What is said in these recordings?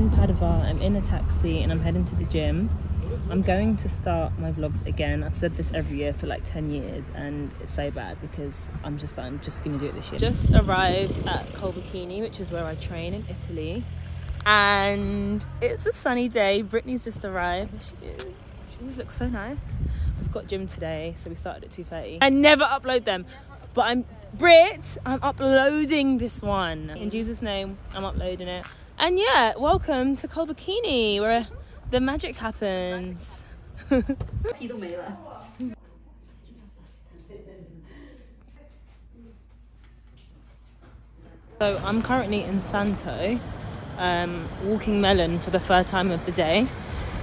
in Padova, I'm in a taxi and I'm heading to the gym. I'm going to start my vlogs again. I've said this every year for like 10 years and it's so bad because I'm just I'm just gonna do it this year. Just arrived at Colbachini, which is where I train in Italy. And it's a sunny day. Brittany's just arrived. She is. She always looks so nice. We've got gym today, so we started at 2.30. I never upload them, but I'm Brit, I'm uploading this one. In Jesus' name, I'm uploading it. And yeah, welcome to Colbachini, where the magic happens. so I'm currently in Santo, um, walking Melon for the third time of the day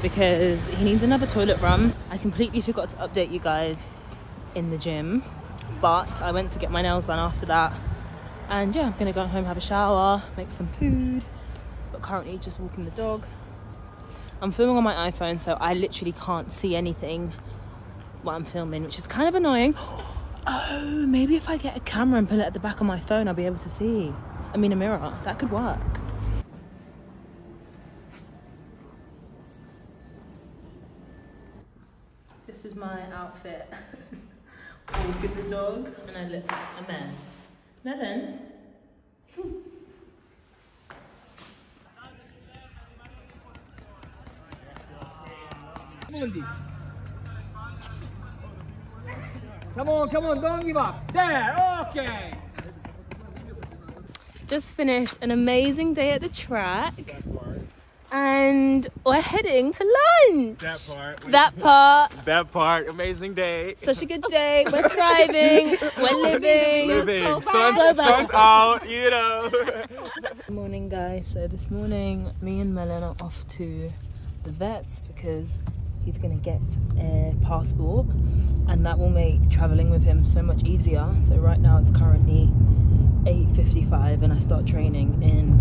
because he needs another toilet run. I completely forgot to update you guys in the gym, but I went to get my nails done after that. And yeah, I'm gonna go home, have a shower, make some food, currently just walking the dog. I'm filming on my iPhone, so I literally can't see anything while I'm filming, which is kind of annoying. Oh, maybe if I get a camera and put it at the back of my phone, I'll be able to see. I mean, a mirror. That could work. This is my outfit. Walking the dog, and I look a mess. Melon? Come on, come on, don't give up. There, okay. Just finished an amazing day at the track. And we're heading to lunch. That part. That part. That part. Amazing day. Such a good day. We're thriving. We're living. Living. So Sun's, bad. sun's out, you know. Good morning, guys. So this morning, me and Melon are off to the vets because he's gonna get a passport, and that will make traveling with him so much easier. So right now it's currently 8:55, and I start training in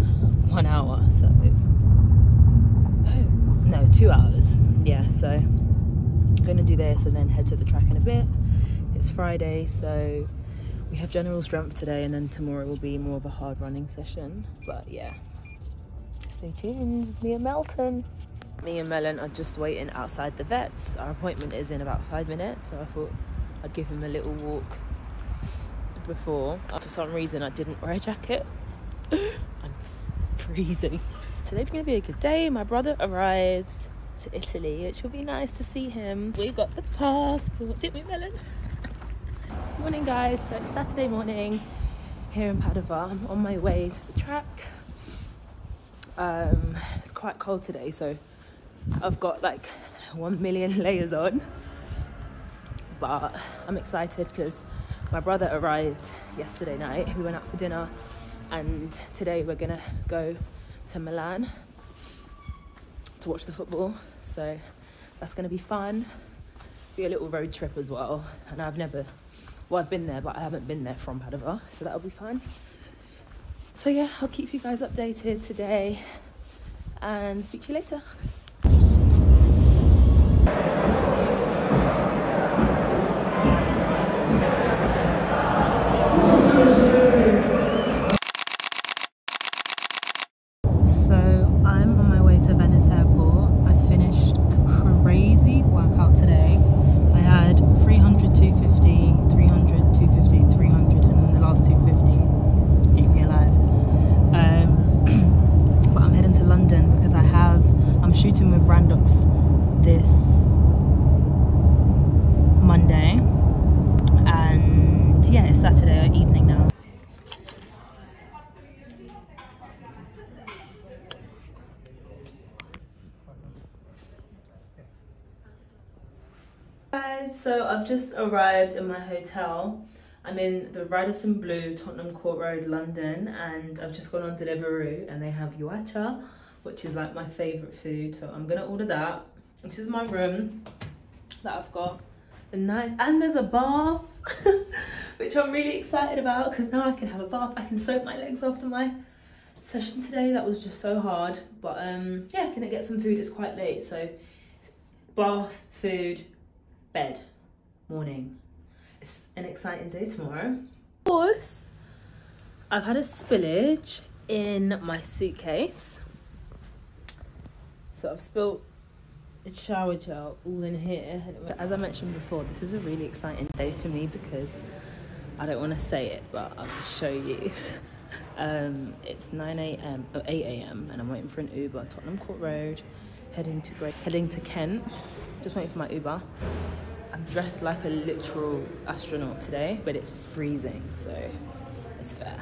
one hour. So oh, no, two hours. Yeah. So I'm gonna do this and then head to the track in a bit. It's Friday, so we have general strength today, and then tomorrow will be more of a hard running session. But yeah, stay tuned. Me and Melton. Me and Melon are just waiting outside the vets. Our appointment is in about five minutes, so I thought I'd give him a little walk before. For some reason, I didn't wear a jacket. I'm freezing. Today's gonna be a good day. My brother arrives to Italy, which will be nice to see him. We got the passport, didn't we, Melon? Morning, guys. So it's Saturday morning here in Padova. I'm on my way to the track. Um, it's quite cold today, so I've got like one million layers on. But I'm excited because my brother arrived yesterday night. We went out for dinner, and today we're gonna go to Milan to watch the football. So that's gonna be fun. Be a little road trip as well. And I've never, well, I've been there, but I haven't been there from Padova, so that'll be fun. So yeah, I'll keep you guys updated today and speak to you later. So I'm on my way to Venice Airport. I finished a crazy workout today. I had 300, 250, 300, 250, 300, and then the last 250 ate me alive. Um, but I'm heading to London because I have, I'm shooting with Randox this Monday. And yeah, it's Saturday evening now. guys so i've just arrived in my hotel. I'm in the Radisson Blu tottenham court road london and i've just gone on deliveroo and they have Yauatcha which is like my favorite food so i'm gonna order that. This is my room that i've got. Nice and there's a bath which i'm really excited about because now i can have a bath. I can soak my legs after my session today. That was just so hard but um yeah gonna get some food? It's quite late so bath food bed morning it's an exciting day tomorrow of course i've had a spillage in my suitcase So I've spilled a shower gel all in here. As I mentioned before, this is a really exciting day for me because I don't want to say it, but I'll just show you. Um, it's 9 a.m. or 8 a.m. and I'm waiting for an Uber, Tottenham Court Road, heading to Great, heading to Kent. Just waiting for my Uber. I'm dressed like a literal astronaut today, but it's freezing, so it's fair.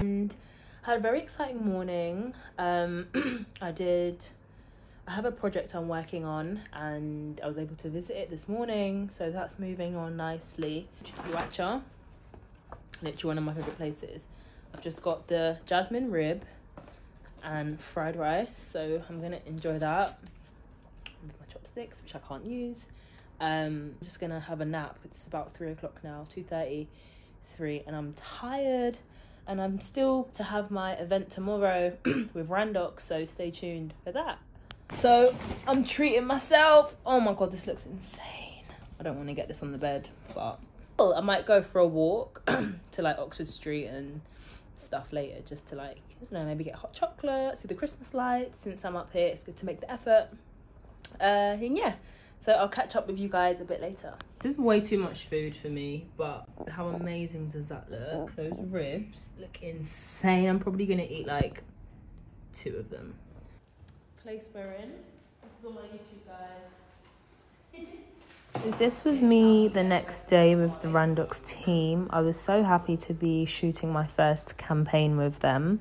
And had a very exciting morning. Um, I did. I have a project I'm working on, and I was able to visit it this morning, so that's moving on nicely. Yauatcha, literally one of my favorite places. I've just got the jasmine rib and fried rice, so I'm gonna enjoy that with my chopsticks, which I can't use. Um, I'm just gonna have a nap. It's about three o'clock now, two thirty, three, and I'm tired. And I'm still to have my event tomorrow with Randox, so stay tuned for that. So I'm treating myself. Oh my god, this looks insane. I don't want to get this on the bed, but well, I might go for a walk to like Oxford Street and stuff later, just to like I don't know, maybe get hot chocolate, see the Christmas lights. Since I'm up here, it's good to make the effort. Uh, and yeah, so I'll catch up with you guys a bit later. This is way too much food for me, but how amazing does that look? Those ribs look insane. I'm probably gonna eat like two of them. Place we're in. This is all my YouTube guys. This was me the next day with the Randox team. I was so happy to be shooting my first campaign with them.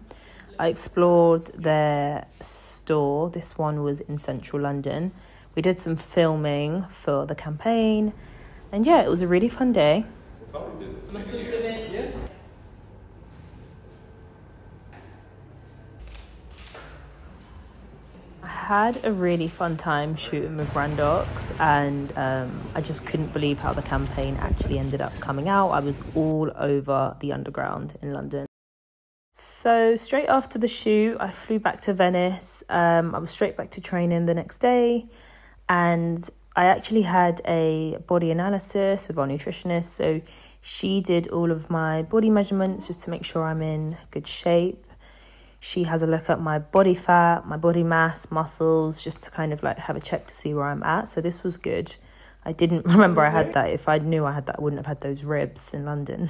I explored their store. This one was in central London. We did some filming for the campaign, and yeah, it was a really fun day. Had a really fun time shooting with Randox, and um, I just couldn't believe how the campaign actually ended up coming out. I was all over the underground in London. So, straight after the shoot, I flew back to Venice. Um, I was straight back to training the next day, and I actually had a body analysis with our nutritionist. So, she did all of my body measurements just to make sure I'm in good shape. She has a look at my body fat, my body mass, muscles, just to kind of like have a check to see where I'm at. So this was good. I didn't remember I had that. If I knew I had that, I wouldn't have had those ribs in London.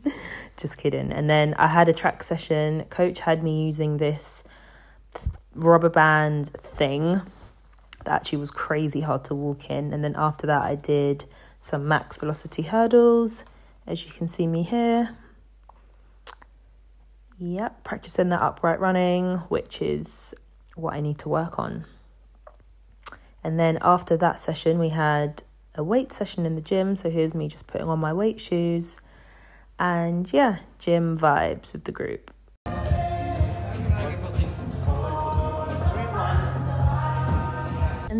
just kidding. And then I had a track session. Coach had me using this rubber band thing that actually was crazy hard to walk in. And then after that, I did some max velocity hurdles, as you can see me here. Yep, practicing that upright running, which is what I need to work on. And then after that session, we had a weight session in the gym. So here's me just putting on my weight shoes. And yeah, gym vibes with the group.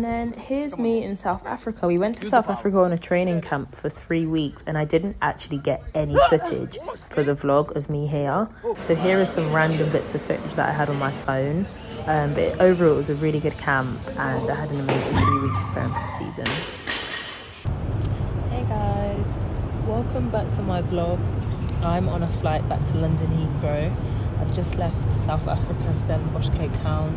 And then here's me in South Africa. We went to South Africa on a training camp for three weeks, and I didn't actually get any footage for the vlog of me here. So here are some random bits of footage that I had on my phone. Um, but overall, it was a really good camp, and I had an amazing three weeks preparing for the season. Hey guys, welcome back to my vlogs. I'm on a flight back to London Heathrow. I've just left South Africa, Stellenbosch, Cape Town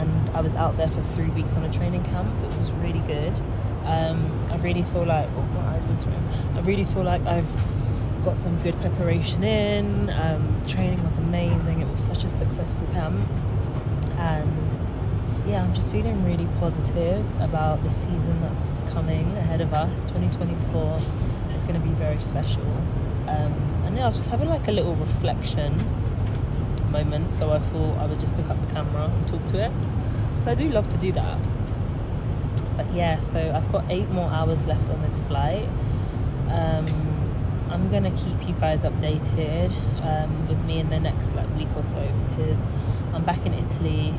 and I was out there for three weeks on a training camp, which was really good. Um, I really feel like, oh, my eyes watering. I really feel like I've got some good preparation in. Um, training was amazing. It was such a successful camp, and yeah, I'm just feeling really positive about the season that's coming ahead of us. 2024 is going to be very special. Um, and yeah, I was just having like a little reflection moment, so I thought I would just pick up the camera and talk to it. So I do love to do that. But yeah, so I've got eight more hours left on this flight. Um, I'm gonna keep you guys updated um, with me in the next like week or so because I'm back in Italy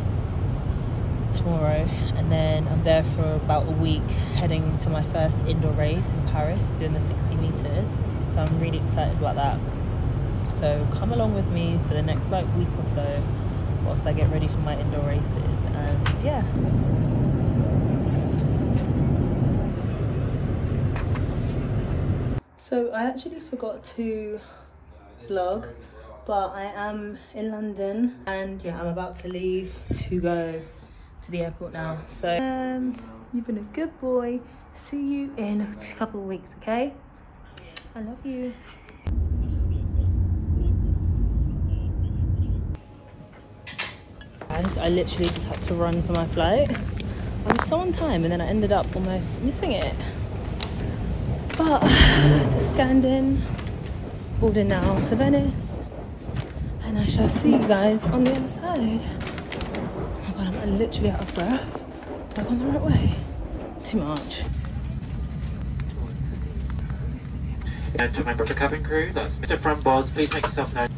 tomorrow and then I'm there for about a week heading to my first indoor race in Paris doing the 60 meters so I'm really excited about that so come along with me for the next like week or so whilst I get ready for my indoor races and yeah. So I actually forgot to vlog, but I am in London and yeah, I'm about to leave to go to the airport now. So, and you've been a good boy. See you in a couple of weeks, okay? I love you. I literally just had to run for my flight. I was so on time and then I ended up almost missing it. But just scanned in, boarding now to Venice, and I shall see you guys on the other side. Oh my god, I'm literally out of breath. I on the right way? Too much. And to member cabin crew, that's Mr. From Boz, please make yourself known.